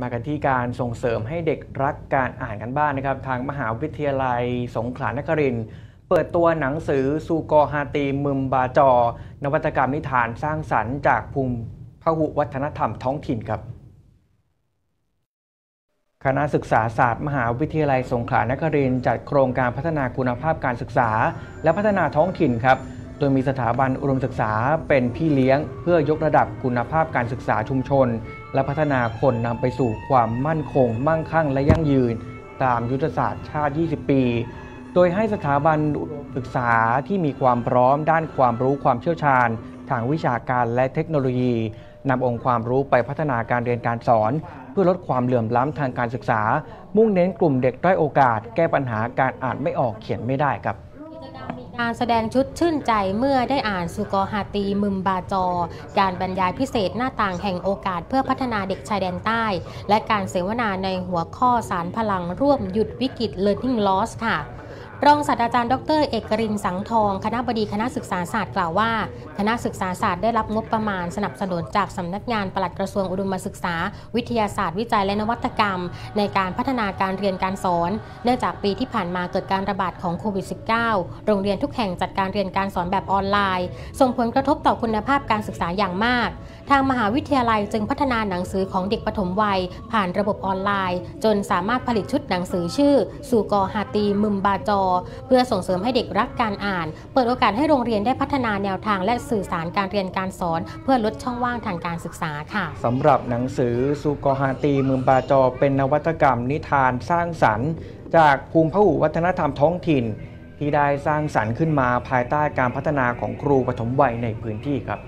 มากันที่การส่งเสริมให้เด็กรักการอ่านกันบ้างนะครับ ทางมหาวิทยาลัยสงขลานครินต์เปิดตัวหนังสือซูกอฮาตีมึมบาจอ นวัตกรรมนิทานสร้างสรรค์จากภูมิพหุวัฒนธรรมท้องถิ่นครับ คณะศึกษาศาสตร์ มหาวิทยาลัยสงขลานครินต์จัดโครงการพัฒนาคุณภาพการศึกษา และพัฒนาท้องถิ่นครับโดยมีสถาบันอุดมศึกษาเป็นพี่เลี้ยง เพื่อยกระดับคุณภาพการศึกษาชุมชน และพัฒนาคนนำไปสู่ความมั่นคง มั่งคั่งและยั่งยืน ตามยุทธศาสตร์ชาติ 20 ปี โดยให้สถาบันศึกษาที่มีความพร้อมด้านความรู้ความเชี่ยวชาญ ทางวิชาการและเทคโนโลยีนำองค์ความรู้ไปพัฒนาการเรียนการสอน เพื่อลดความเหลื่อมล้ำทางการศึกษา มุ่งเน้นกลุ่มเด็กด้อยโอกาส แก้ปัญหาการอ่านไม่ออกเขียนไม่ได้ครับ การแสดงชุดชื่นใจเมื่อได้อ่านสุกอฮาตีมึมบาจอ การบรรยายพิเศษหน้าต่างแห่งโอกาสเพื่อพัฒนาเด็กชายแดนใต้ และการเสวนาในหัวข้อสารพลังร่วมหยุดวิกฤต Learning Loss ค่ะ รองศาสตราจารย์ดร เอกรินสังทอง คณะบดีคณะศึกษาศาสตร์กล่าวว่า คณะศึกษาศาสตร์ได้รับงบประมาณสนับสนุนจากสำนักงานปลัดกระทรวงอุดมศึกษา วิทยาศาสตร์วิจัยและนวัตกรรม ในการพัฒนาการเรียนการสอน เนื่องจากปีที่ผ่านมาเกิดการระบาดของโควิด -19 โรงเรียนทุกแห่งจัดการเรียนการสอนแบบออนไลน์ ส่งผลกระทบต่อคุณภาพการศึกษาอย่างมาก ทางมหาวิทยาลัยจึงพัฒนาหนังสือของเด็กปฐมวัย ผ่านระบบออนไลน์ จนสามารถผลิตชุดหนังสือชื่อ สู่กอฮาตีมึมบาจอเพื่อส่งเสริมให้เด็กรักการอ่าน เปิดโอกาสให้โรงเรียนได้พัฒนาแนวทางและสื่อสารการเรียนการสอน เพื่อลดช่องว่างทางการศึกษาค่ะสำหรับหนังสือซูกฮาตีมืมบาจอ เป็นนวัตกรรมนิทานสร้างสรรค์ จากภูมิพหุวัฒนธรรมท้องถิ่น ที่ได้สร้างสรรค์ขึ้นมาภายใต้การพัฒนาของครูปฐมวัยในพื้นที่ครับ